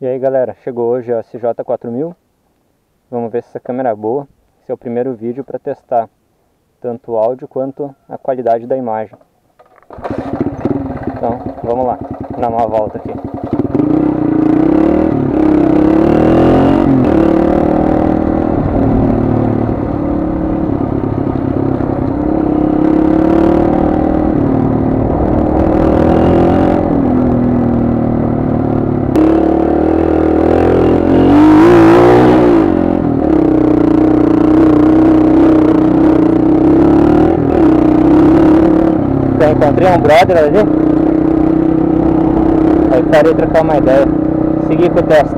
E aí galera, chegou hoje a CJ4000 Vamos ver se essa câmera é boa. Esse é o primeiro vídeo para testar Tanto o áudio quanto a qualidade da imagem. Então, vamos lá, dar uma volta aqui Já encontrei um brother ali. Aí parei trocar uma ideia. Segui com o teste.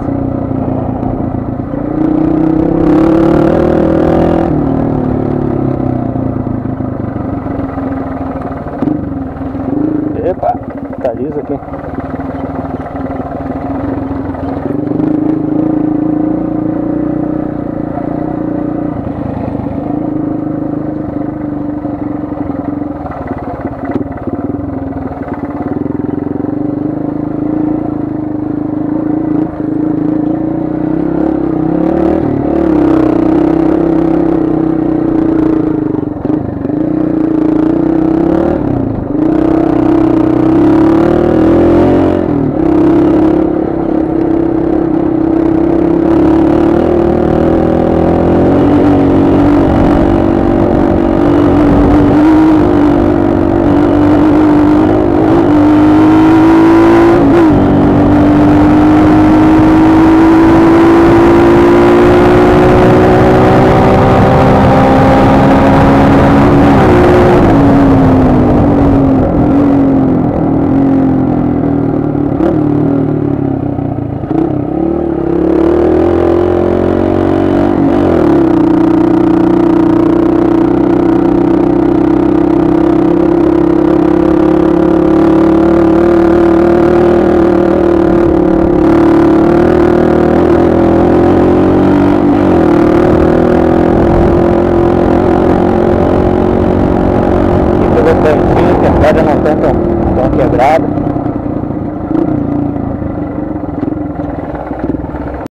Epa, tá liso aqui. Pedra não tão, tão quebrada.